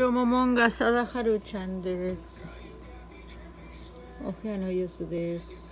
どうもモンガ定春ちゃんですお部屋の様子です